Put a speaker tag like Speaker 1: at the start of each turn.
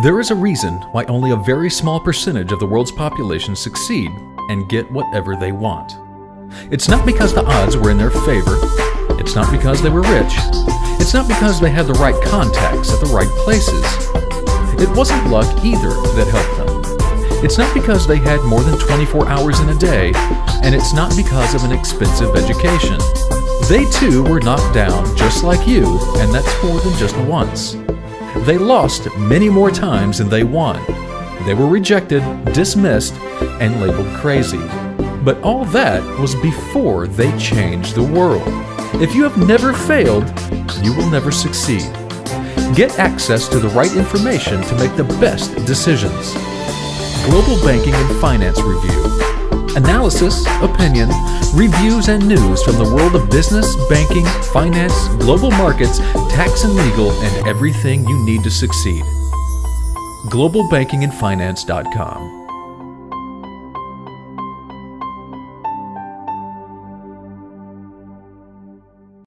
Speaker 1: There is a reason why only a very small percentage of the world's population succeed and get whatever they want. It's not because the odds were in their favor. It's not because they were rich. It's not because they had the right contacts at the right places. It wasn't luck either that helped them. It's not because they had more than 24 hours in a day, and it's not because of an expensive education. They too were knocked down just like you, and that's more than just once. They lost many more times than they won. They were rejected, dismissed, and labeled crazy. But all that was before they changed the world. If you have never failed, you will never succeed. Get access to the right information to make the best decisions. Global Banking and Finance Review. Analysis, opinion, reviews, and news from the world of business, banking, finance, global markets, tax and legal, and everything you need to succeed. GlobalBankingandFinance.com.